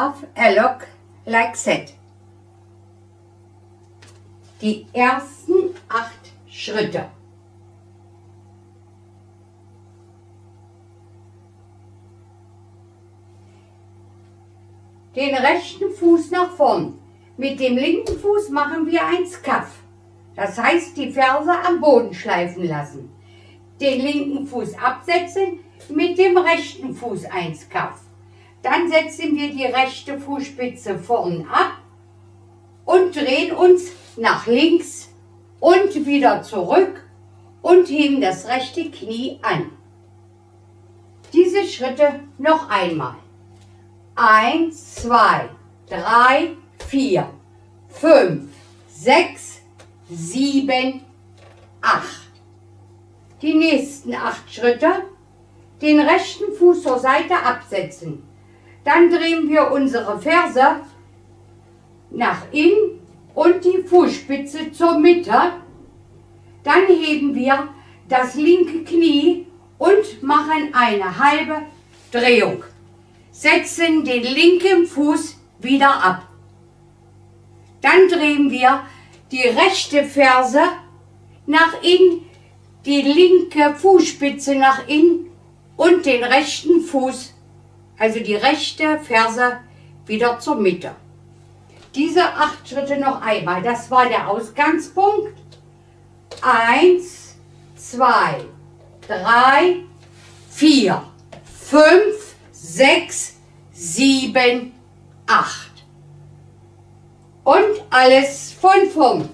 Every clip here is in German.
love a look like that. Die ersten acht Schritte. Den rechten Fuß nach vorn. Mit dem linken Fuß machen wir ein Skaff. Das heißt, die Ferse am Boden schleifen lassen. Den linken Fuß absetzen, mit dem rechten Fuß ein Skaff. Dann setzen wir die rechte Fußspitze vorn ab und drehen uns nach links und wieder zurück und heben das rechte Knie an. Diese Schritte noch einmal. Eins, zwei, drei, vier, fünf, sechs, sieben, acht. Die nächsten acht Schritte. Den rechten Fuß zur Seite absetzen. Dann drehen wir unsere Ferse nach innen und die Fußspitze zur Mitte. Dann heben wir das linke Knie und machen eine halbe Drehung. Setzen den linken Fuß wieder ab. Dann drehen wir die rechte Ferse nach innen, die linke Fußspitze nach innen und den rechten Fuß also die rechte Ferse wieder zur Mitte. Diese acht Schritte noch einmal. Das war der Ausgangspunkt. Eins, zwei, drei, vier, fünf, sechs, sieben, acht. Und alles von vorn.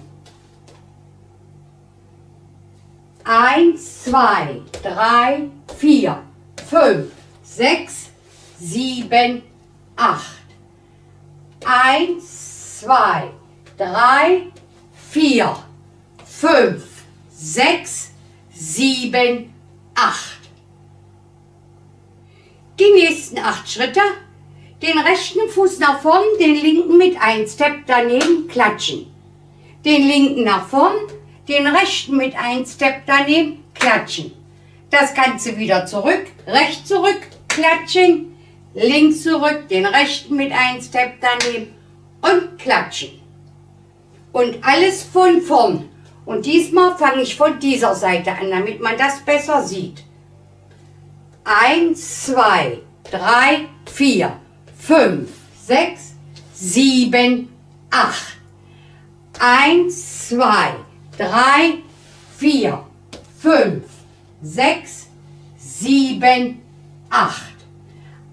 Eins, zwei, drei, vier, fünf, sechs, sieben, acht. Eins, zwei, drei, vier, fünf, sechs, sieben, acht. Die nächsten acht Schritte. Den rechten Fuß nach vorn, den linken mit ein Step daneben klatschen. Den linken nach vorn, den rechten mit ein Step daneben klatschen. Das Ganze wieder zurück, rechts zurück, klatschen, links zurück, den rechten mit einem Step daneben und klatschen. Und alles von vorn. Und diesmal fange ich von dieser Seite an, damit man das besser sieht. Eins, zwei, drei, vier, fünf, sechs, sieben, acht. Eins, zwei, drei, vier, fünf, sechs, sieben, acht.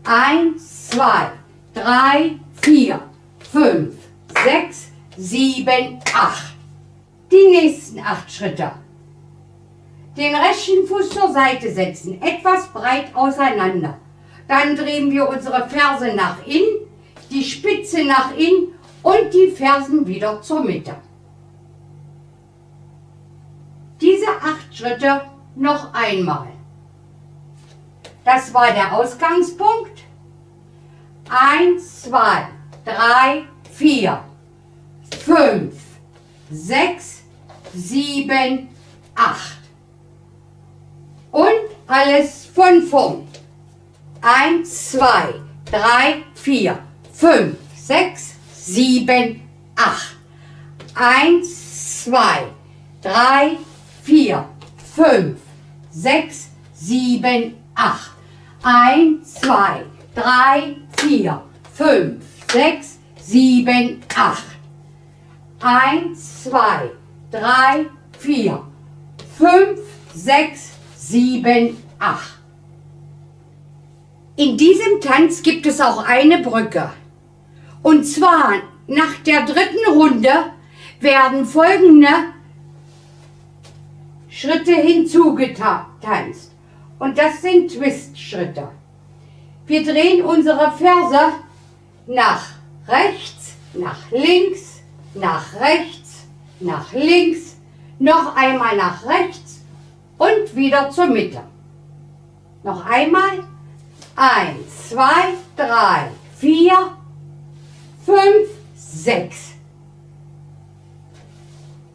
Eins, zwei, drei, vier, fünf, sechs, sieben, acht. Die nächsten acht Schritte. Den rechten Fuß zur Seite setzen, etwas breit auseinander. Dann drehen wir unsere Ferse nach innen, die Spitze nach innen und die Fersen wieder zur Mitte. Diese acht Schritte noch einmal. Das war der Ausgangspunkt. Eins, zwei, drei, vier, fünf, sechs, sieben, acht. Und alles von vorn. Eins, zwei, drei, vier, fünf, sechs, sieben, acht. Eins, zwei, drei, vier, fünf, sechs, sieben, acht. Eins, zwei, drei, vier, fünf, sechs, sieben, acht. Eins, zwei, drei, vier, fünf, sechs, sieben, acht. In diesem Tanz gibt es auch eine Brücke. Und zwar nach der dritten Runde werden folgende Schritte hinzugetanzt. Und das sind Twist-Schritte. Wir drehen unsere Ferse nach rechts, nach links, nach rechts, nach links, noch einmal nach rechts und wieder zur Mitte. Noch einmal. Eins, zwei, drei, vier, fünf, sechs.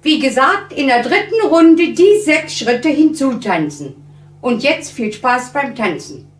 Wie gesagt, in der dritten Runde die sechs Schritte hinzutanzen. Und jetzt viel Spaß beim Tanzen.